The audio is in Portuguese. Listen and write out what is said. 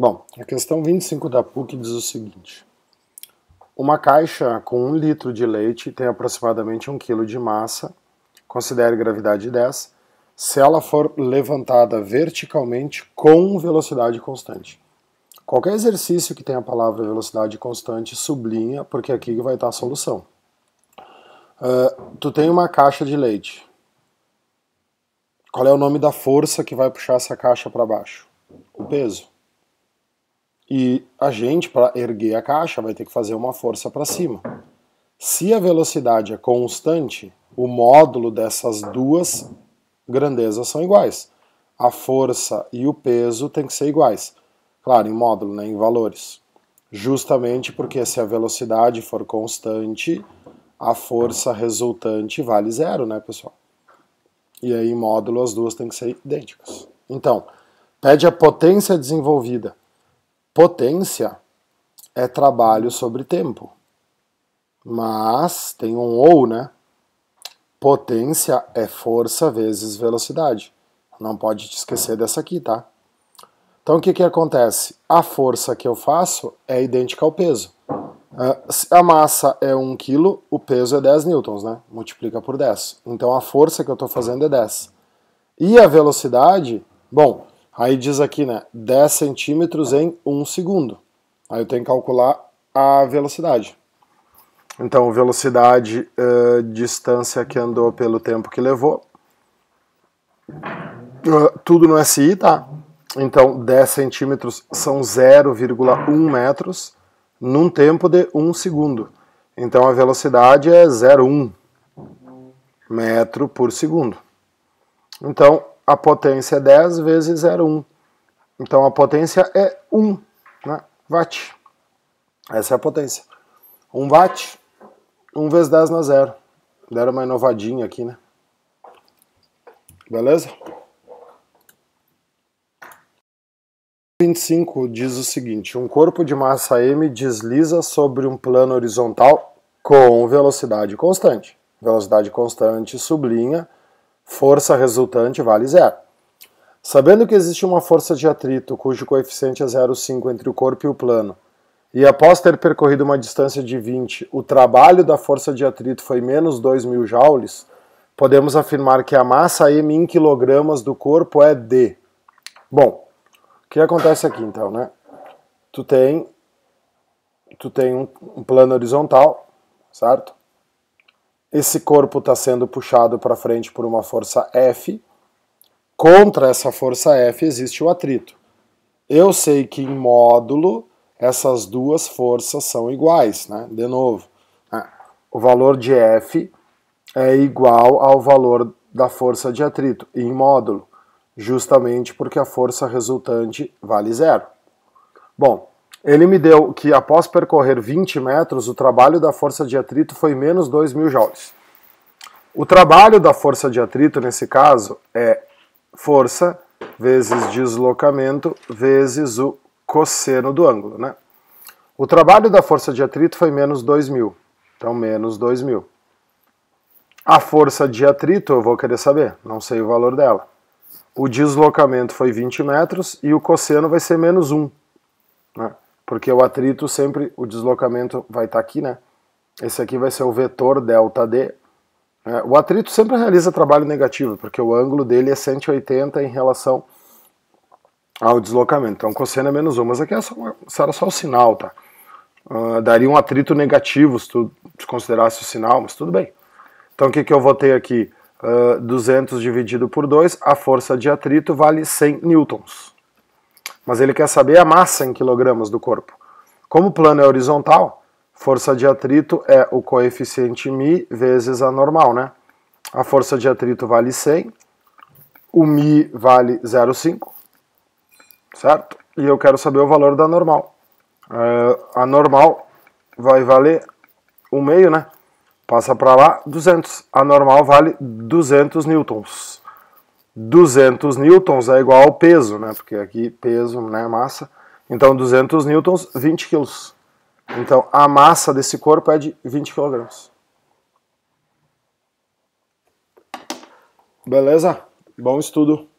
Bom, a questão 25 da PUC diz o seguinte. Uma caixa com um litro de leite tem aproximadamente um quilo de massa, considere gravidade 10, se ela for levantada verticalmente com velocidade constante. Qualquer exercício que tenha a palavra velocidade constante sublinha, porque aqui vai estar a solução. Uh, tu tem uma caixa de leite. Qual é o nome da força que vai puxar essa caixa para baixo? O peso. E a gente, para erguer a caixa, vai ter que fazer uma força para cima. Se a velocidade é constante, o módulo dessas duas grandezas são iguais. A força e o peso têm que ser iguais. Claro, em módulo, né, em valores. Justamente porque se a velocidade for constante, a força resultante vale zero, né, pessoal? E aí, em módulo, as duas têm que ser idênticas. Então, pede a potência desenvolvida. Potência é trabalho sobre tempo. Mas tem um ou, né? Potência é força vezes velocidade. Não pode te esquecer dessa aqui, tá? Então o que, que acontece? A força que eu faço é idêntica ao peso. A massa é 1 kg, o peso é 10 newtons, né? Multiplica por 10. Então a força que eu estou fazendo é 10. E a velocidade, bom, aí diz aqui, né? 10 centímetros em 1 segundo. Aí eu tenho que calcular a velocidade. Então, velocidade, uh, distância que andou pelo tempo que levou. Uh, tudo no SI, tá? Então, 10 centímetros são 0,1 metros num tempo de 1 segundo. Então, a velocidade é 0,1 metro por segundo. Então, a potência é 10 vezes 0,1. Então, a potência é 1 né? watt. Essa é a potência. 1 watt, 1 vezes 10 na zero. Deram uma inovadinha aqui, né? Beleza? 25 diz o seguinte: um corpo de massa m desliza sobre um plano horizontal com velocidade constante. Velocidade constante sublinha, força resultante vale zero. Sabendo que existe uma força de atrito cujo coeficiente é 0,5 entre o corpo e o plano, e após ter percorrido uma distância de 20, o trabalho da força de atrito foi menos 2.000 joules, podemos afirmar que a massa m em quilogramas do corpo é d. Bom, o que acontece aqui então, né? Tu tem, tu tem um, um plano horizontal, certo? Esse corpo está sendo puxado para frente por uma força F. Contra essa força F existe o atrito. Eu sei que em módulo essas duas forças são iguais, né? De novo, né? o valor de F é igual ao valor da força de atrito em módulo justamente porque a força resultante vale zero. Bom, ele me deu que após percorrer 20 metros, o trabalho da força de atrito foi menos 2.000 joules. O trabalho da força de atrito, nesse caso, é força vezes deslocamento vezes o cosseno do ângulo. Né? O trabalho da força de atrito foi menos 2.000, então menos 2.000. A força de atrito eu vou querer saber, não sei o valor dela o deslocamento foi 20 metros e o cosseno vai ser menos 1. Né? Porque o atrito sempre, o deslocamento vai estar tá aqui, né? Esse aqui vai ser o vetor delta D. É, o atrito sempre realiza trabalho negativo, porque o ângulo dele é 180 em relação ao deslocamento. Então, cosseno é menos 1, mas aqui é só, era só o sinal, tá? Uh, daria um atrito negativo se tu considerasse o sinal, mas tudo bem. Então, o que, que eu vou ter aqui? uh, ah, 200 dividido por 2, a força de atrito vale 100 newtons. Mas ele quer saber a massa em quilogramas do corpo. Como o plano é horizontal, força de atrito é o coeficiente μ vezes a normal, né? A força de atrito vale 100, o μ vale 0,5, certo? E eu quero saber o valor da normal. Uh, a normal vai valer 1 meio, né? Passa para lá, 200. A normal vale 200 newtons. 200 newtons é igual ao peso, né? Porque aqui peso, né, massa. Então 200 newtons, 20 quilos. Então a massa desse corpo é de 20 quilogramas. Beleza? Bom estudo.